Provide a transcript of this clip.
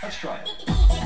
Let's try it.